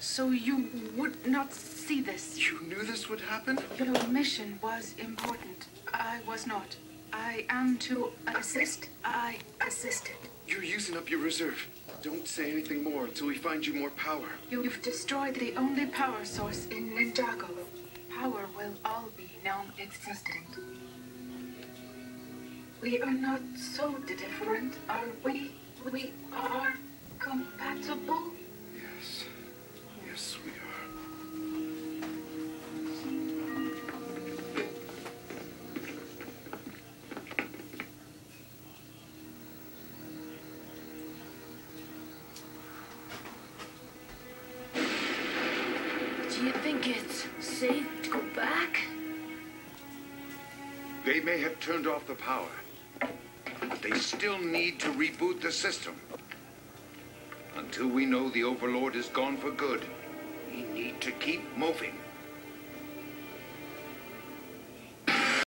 So you would not see this. You knew this would happen? Your mission was important. I was not. I am to assist. I assisted. You're using up your reserve. Don't say anything more until we find you more power. You've destroyed the only power source in Ninjago. Power will all be non-existent. We are not so different, are we? We are compatible? Do you think it's safe to go back? They may have turned off the power, but they still need to reboot the system. Until we know the Overlord is gone for good, we need to keep moving.